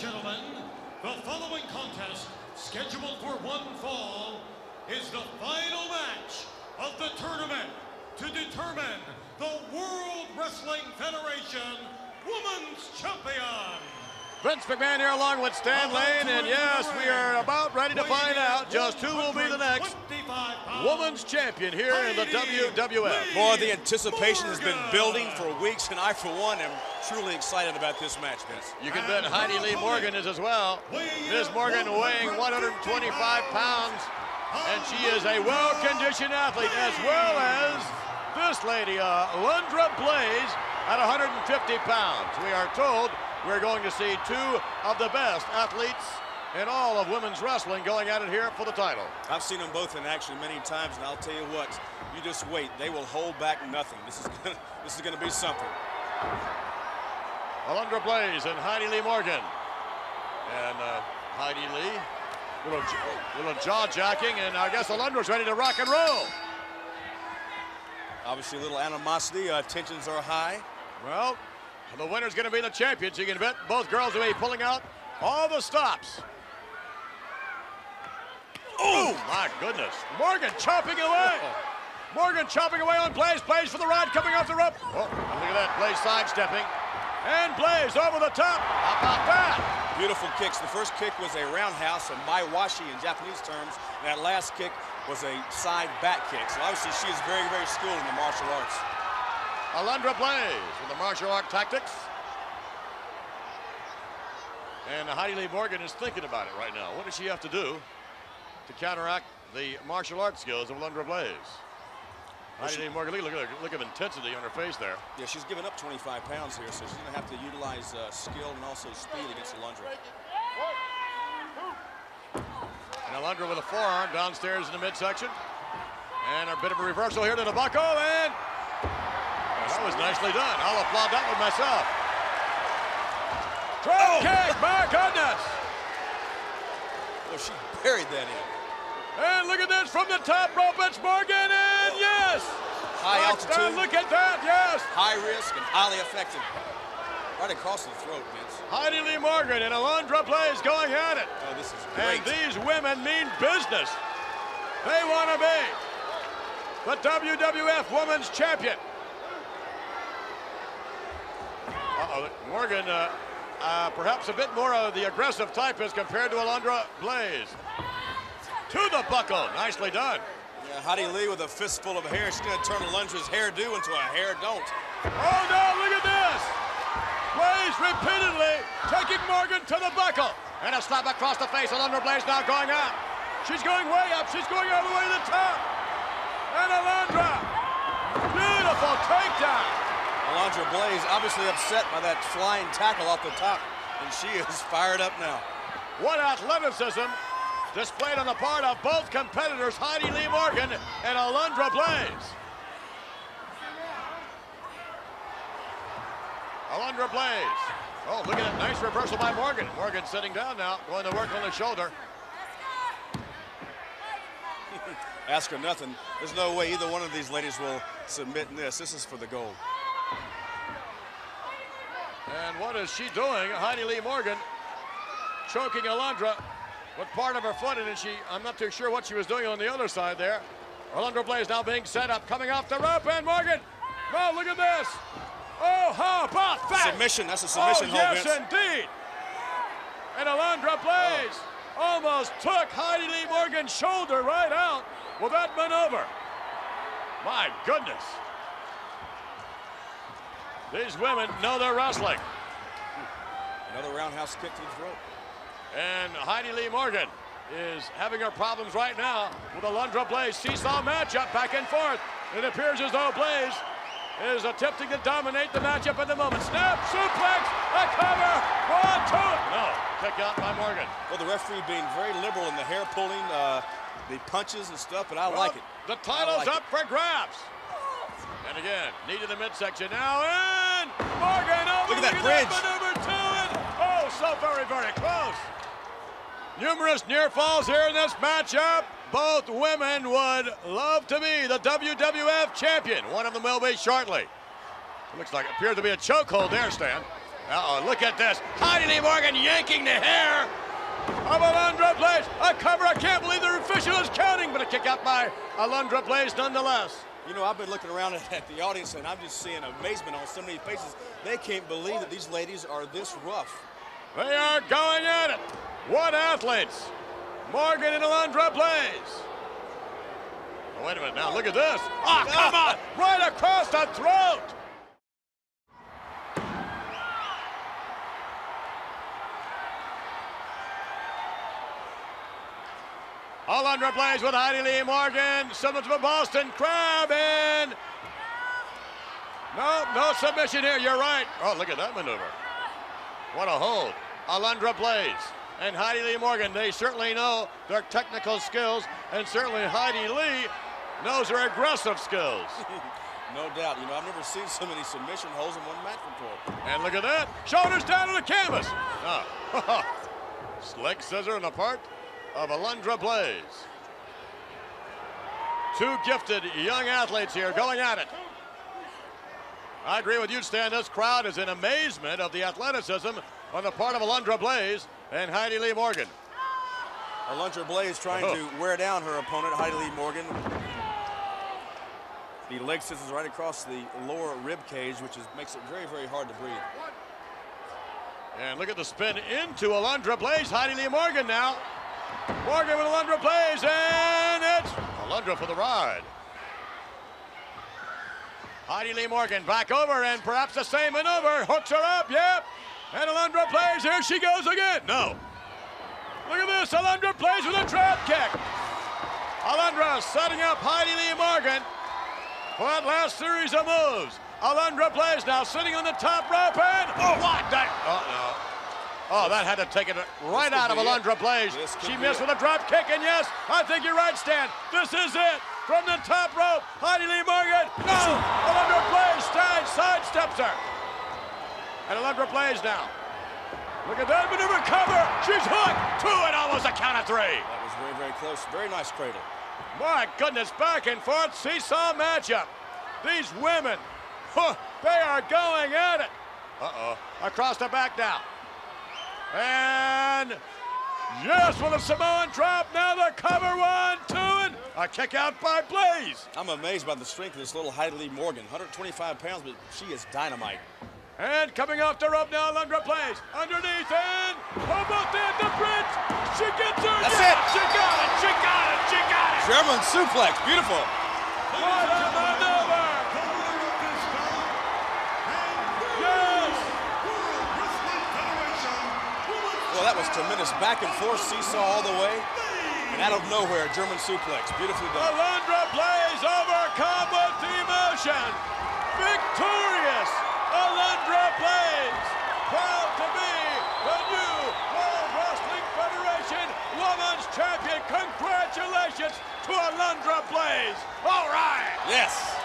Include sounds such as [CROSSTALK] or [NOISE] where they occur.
gentlemen, the following contest, scheduled for one fall, is the final match of the tournament to determine the World Wrestling Federation Women's Champion. Vince McMahon here along with Stan Lane, and yes, we are about ready to find out just who will be the next woman's champion here in the WWF. Boy, the anticipation has been building for weeks, and I, for one, am truly excited about this match, Vince. You can bet Heidi Lee Morgan is as well. Ms. Morgan weighing 125 pounds, and she is a well-conditioned athlete, as well as this lady, uh, Alundra Blayze, at 150 pounds. We are told we're going to see two of the best athletes in all of women's wrestling going at it here for the title. I've seen them both in action many times, and I'll tell you what, you just wait. They will hold back nothing. This is [LAUGHS] gonna, this is going to be something. Alundra Blayze and Heidi Lee Morgan. And uh, Heidi Lee, little, little jaw jacking, and I guess Alundra's ready to rock and roll. Obviously, a little animosity. Uh, tensions are high. Well, the winner's going to be the champion. So you can bet both girls will be pulling out all the stops. Oh, oh my goodness. Morgan chopping away. Morgan chopping away on Blayze. Blayze for the ride coming off the rope. Oh, look at that. Blayze sidestepping. And Blayze over the top. How about that? Beautiful kicks. The first kick was a roundhouse, a mawashi in Japanese terms. And that last kick was a side back kick. So obviously she is very, very skilled in the martial arts. Alundra Blayze with the martial art tactics. And Heidi Lee Morgan is thinking about it right now. What does she have to do to counteract the martial arts skills of Alundra Blayze? Well, Heidi Lee Morgan, look, look, look at intensity on her face there. Yeah, she's given up 25 pounds here, so she's going to have to utilize uh, skill and also speed against Alundra. And Alundra with a forearm downstairs in the midsection. And a bit of a reversal here to the bucko, and that was nicely done. I'll applaud that one myself. Drop oh. kick, my goodness. Well, she buried that in. And look at this from the top rope. It's Morgan, and yes. High altitude. look at that, yes. High risk and highly effective. Right across the throat, Vince. Heidi Lee Morgan and Alundra Blayze going at it. Oh, this is great. And these women mean business. They want to be the WWF Women's Champion. Uh-oh, Morgan uh, uh, perhaps a bit more of the aggressive type as compared to Alundra Blayze. To the buckle, nicely done. Yeah, Heidi Lee with a fistful of hair. She's to turn Alundra's hairdo into a hair don't. Oh no, look at this! Blayze repeatedly taking Morgan to the buckle. And a slap across the face. Alundra Blayze now going up. She's going way up. She's going all the way to the top. And Alundra, beautiful takedown. Alundra Blayze obviously upset by that flying tackle off the top, and she [LAUGHS] is fired up now. What athleticism displayed on the part of both competitors, Heidi Lee Morgan and Alundra Blayze. Alundra Blayze. Oh, look at that nice reversal by Morgan. Morgan sitting down now, going to work on the shoulder. [LAUGHS] Ask her nothing. There's no way either one of these ladies will submit in this. This is for the gold. And what is she doing? Heidi Lee Morgan choking Alundra with part of her foot, and she, I'm not too sure what she was doing on the other side there. Alundra Blayze now being set up, coming off the rope, and Morgan, oh, look at this. Oh, how about that? Submission, that's a submission, oh, yes, Vince. indeed. And Alundra Blayze oh. almost took Heidi Lee Morgan's shoulder right out with that maneuver. My goodness. These women know they're wrestling. Another roundhouse kick to the throat. And Heidi Lee Morgan is having her problems right now with Alundra Blayze. Seesaw matchup back and forth. It appears as though Blayze is attempting to dominate the matchup at the moment. Snap, suplex, a cover, one, two. No, kick out by Morgan. Well, the referee being very liberal in the hair pulling, uh, the punches and stuff, but I well, like it. The title's like up it. for grabs. And again, knee to the midsection now, and Morgan over. Look at that bridge. Number two, and oh, so very, very close. Numerous near falls here in this matchup. Both women would love to be the WWF champion. One of them will be shortly. Looks like it appears to be a chokehold there, Stan. Uh-oh, look at this. Heidi Lee Morgan yanking the hair of Alundra Blayze. A cover. I can't believe the official is counting, but a kick out by Alundra Blayze nonetheless. You know, I've been looking around at the audience and I'm just seeing amazement on so many faces. They can't believe that these ladies are this rough. They are going at it. What athletes? Morgan and Alundra Blayze. Oh, wait a minute now, look at this. Ah, oh, come [LAUGHS] on, right across the throat. Alundra Blayze with Heidi Lee Morgan, to the Boston Crab, and no, no submission here, you're right. Oh, look at that maneuver. What a hold. Alundra Blayze. and Heidi Lee Morgan, they certainly know their technical skills, and certainly Heidi Lee knows her aggressive skills. [LAUGHS] no doubt. You know, I've never seen so many submission holds in one match before. And look at that. Shoulders down to the canvas. Oh. [LAUGHS] Slick scissor in the part of Alundra Blayze. Two gifted young athletes here going at it. I agree with you, Stan. This crowd is in amazement of the athleticism on the part of Alundra Blayze and Heidi Lee Morgan. Alundra Blayze trying oh. to wear down her opponent, Heidi Lee Morgan. The leg scissors right across the lower rib cage, which is, makes it very, very hard to breathe. And look at the spin into Alundra Blayze. Heidi Lee Morgan now. Morgan with Alundra Blayze, and it's Alundra for the ride. Heidi Lee Morgan back over, and perhaps the same maneuver. Hooks her up, yep. And Alundra Blayze, here she goes again. No. Look at this, Alundra Blayze with a trap kick. Alundra setting up Heidi Lee Morgan for that last series of moves. Alundra Blayze now sitting on the top rope, and oh, what? Oh, no. Oh, that had to take it right out of Alundra Blayze. She missed with a drop kick, and yes, I think you're right, Stan. This is it. From the top rope, Heidi Lee Morgan. No! Alundra Blayze side, sidesteps her. And Alundra Blayze now. Look at that maneuver cover. She's hooked. Two and almost a count of three. That was very, very close. Very nice cradle. My goodness, back and forth seesaw matchup. These women, huh, they are going at it. Uh-oh. Across the back now. And yes, with a Samoan drop. Now the cover one, two, and a kick out by Blayze. I'm amazed by the strength of this little Heidi Lee Morgan. 125 pounds, but she is dynamite. And coming off the rope now, Alundra Blayze. Underneath and almost at the bridge. She gets her. That's it. She got it. She got it. She got it. German suplex. Beautiful. What a maneuver. Well, that was tremendous. Back and forth seesaw all the way. And out of nowhere, German suplex. Beautifully done. Alundra Blayze overcome with emotion. Victorious. Alundra Blayze. Proud to be the new World Wrestling Federation Women's Champion. Congratulations to Alundra Blayze. All right. Yes.